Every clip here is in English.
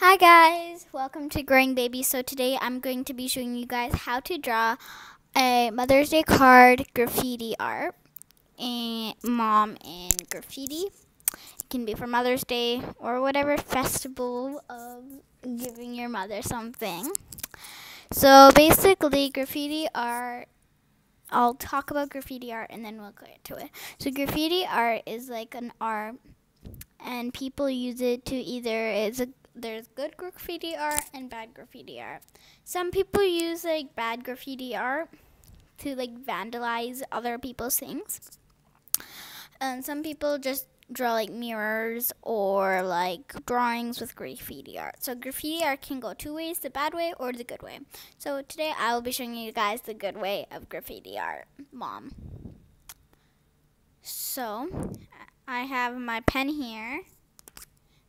Hi guys, welcome to Growing Baby. So today I'm going to be showing you guys how to draw a Mother's Day card graffiti art and mom and graffiti. It can be for Mother's Day or whatever festival of giving your mother something. So basically graffiti art I'll talk about graffiti art and then we'll get to it. So graffiti art is like an art and people use it to either it's a there's good graffiti art and bad graffiti art. Some people use like bad graffiti art to like vandalize other people's things. And some people just draw like mirrors or like drawings with graffiti art. So graffiti art can go two ways, the bad way or the good way. So today I will be showing you guys the good way of graffiti art, mom. So I have my pen here.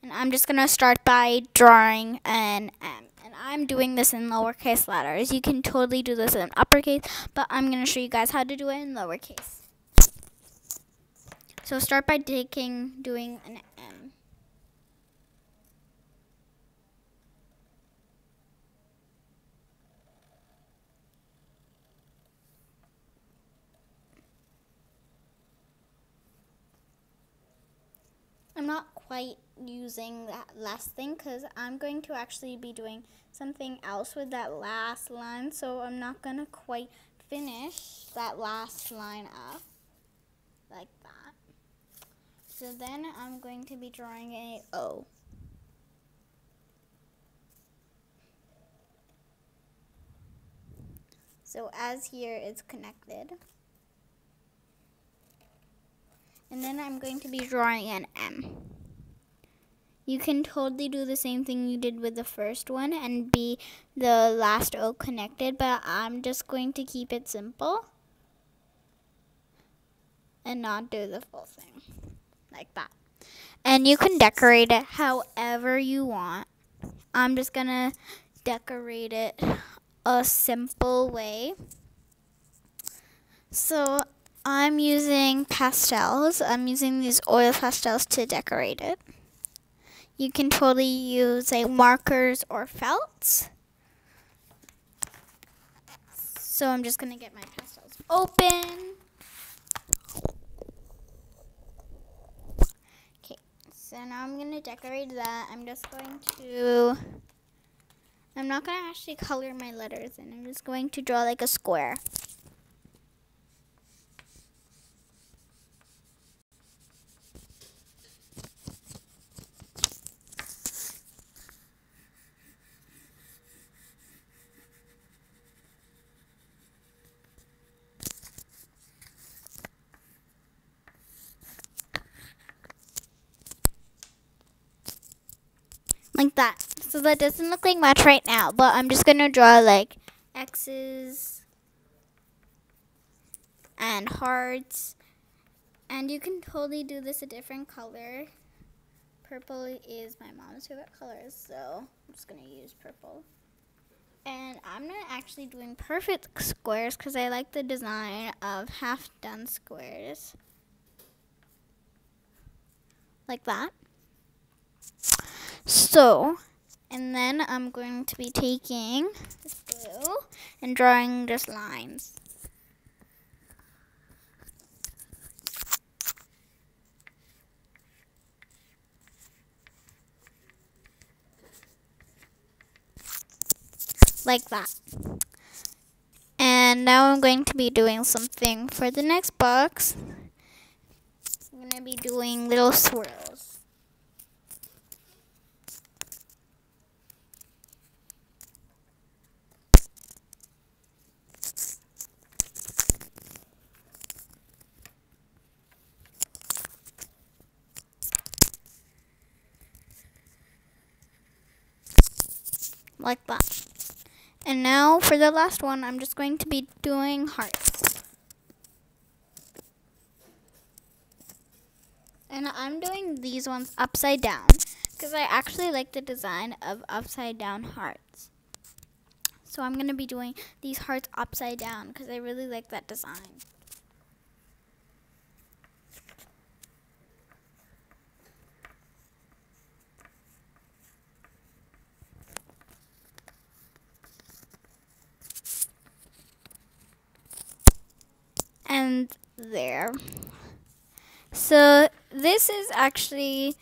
And I'm just going to start by drawing an M. And I'm doing this in lowercase letters. You can totally do this in uppercase, but I'm going to show you guys how to do it in lowercase. So start by taking, doing an M. I'm not quite using that last thing because I'm going to actually be doing something else with that last line. So I'm not going to quite finish that last line up like that. So then I'm going to be drawing a O. So as here it's connected. And then I'm going to be drawing an M. You can totally do the same thing you did with the first one and be the last O connected, but I'm just going to keep it simple and not do the full thing like that. And you can decorate it however you want. I'm just gonna decorate it a simple way. So I'm using pastels. I'm using these oil pastels to decorate it. You can totally use like markers or felts. So I'm just going to get my pastels open. Okay, so now I'm going to decorate that. I'm just going to, I'm not going to actually color my letters in. I'm just going to draw like a square. Like that. So that doesn't look like much right now, but I'm just going to draw like X's and hearts. And you can totally do this a different color. Purple is my mom's favorite color, so I'm just going to use purple. And I'm not actually doing perfect squares because I like the design of half done squares. Like that. So, and then I'm going to be taking this blue and drawing just lines. Like that. And now I'm going to be doing something for the next box. I'm going to be doing little swirls. Like that. And now for the last one, I'm just going to be doing hearts. And I'm doing these ones upside down because I actually like the design of upside down hearts. So I'm going to be doing these hearts upside down because I really like that design. There. So this is actually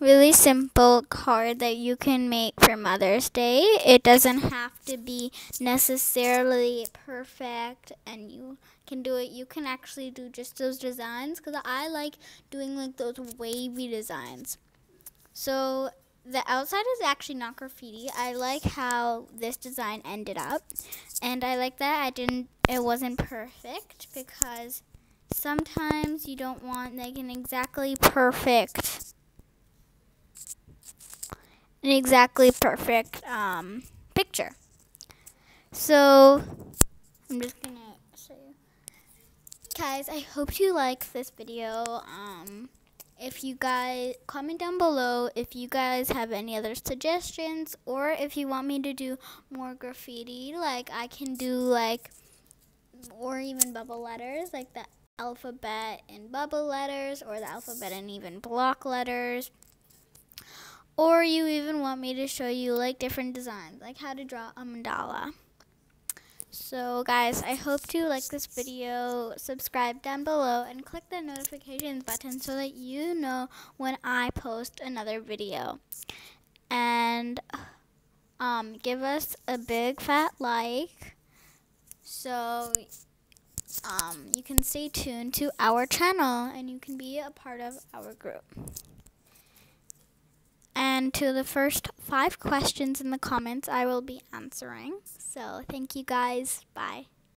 really simple card that you can make for Mother's Day. It doesn't have to be necessarily perfect and you can do it. You can actually do just those designs because I like doing like those wavy designs. So the outside is actually not graffiti. I like how this design ended up. And I like that I didn't it wasn't perfect because sometimes you don't want like an exactly perfect an exactly perfect um, picture. So I'm just gonna show you. Guys, I hope you like this video. Um, if you guys comment down below if you guys have any other suggestions or if you want me to do more graffiti like I can do like or even bubble letters like the alphabet in bubble letters or the alphabet in even block letters or you even want me to show you like different designs, like how to draw a mandala. So guys, I hope you like this video. Subscribe down below and click the notifications button so that you know when I post another video. And um, give us a big fat like so um, you can stay tuned to our channel and you can be a part of our group and to the first five questions in the comments I will be answering. So thank you guys. Bye.